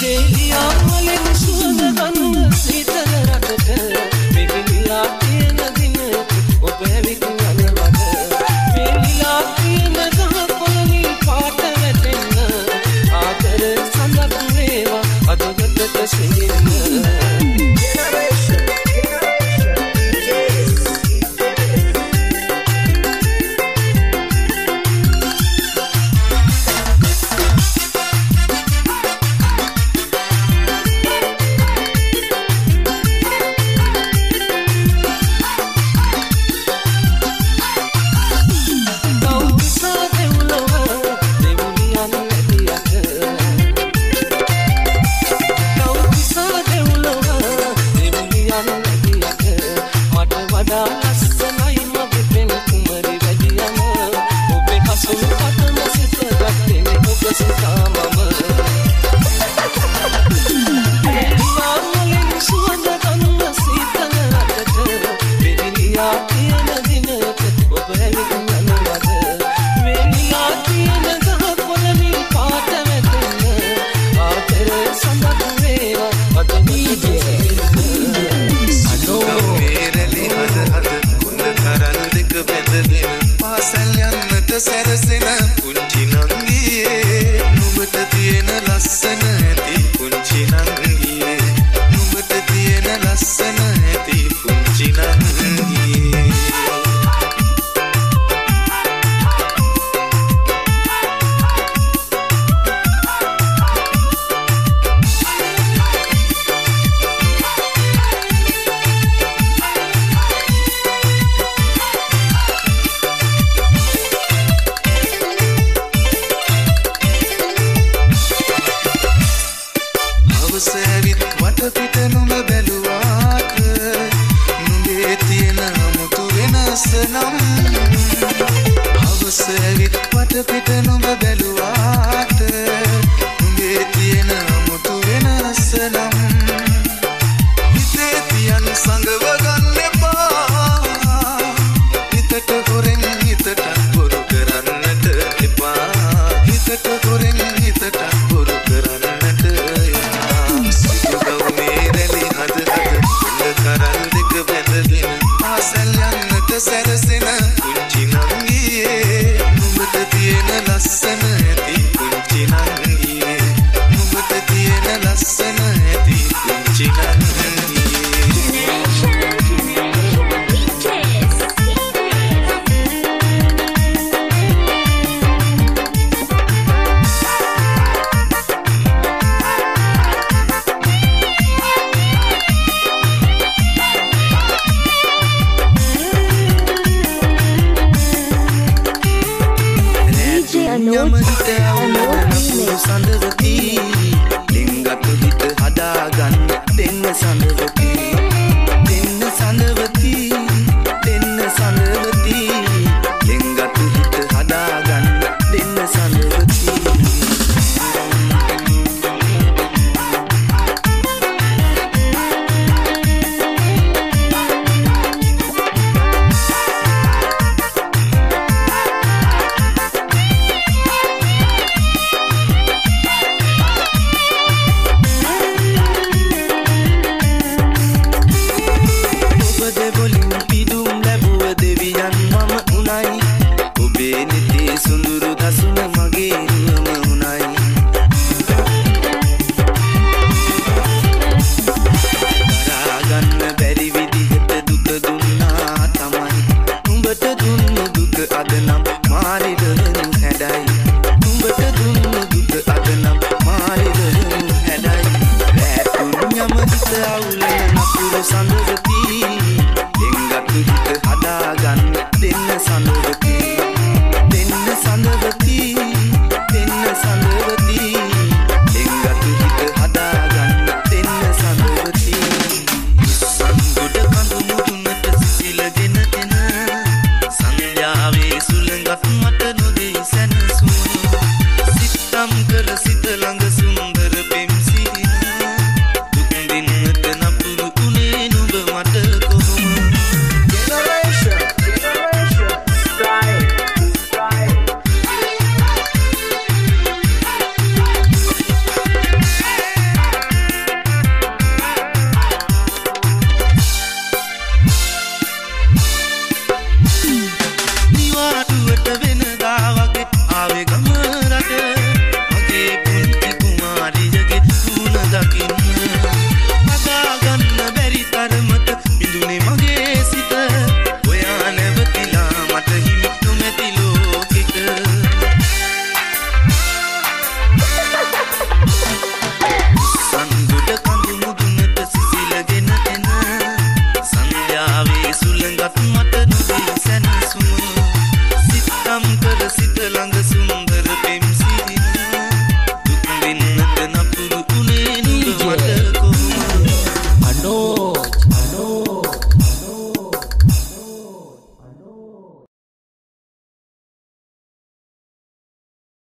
තෙලියා වලින් සුවඳ ගන්න හිතන රටක. වටපිට නුඹ බැලුවාක. නුඹේ තියෙන අමුතු වෙනස නම්. හවස ඇවිත් වටපිට innocent, innocent. යමහිත අවුලන පුරු සඳවති ලිංගතු හිත හදාගන්න දෙන්න සඳව under the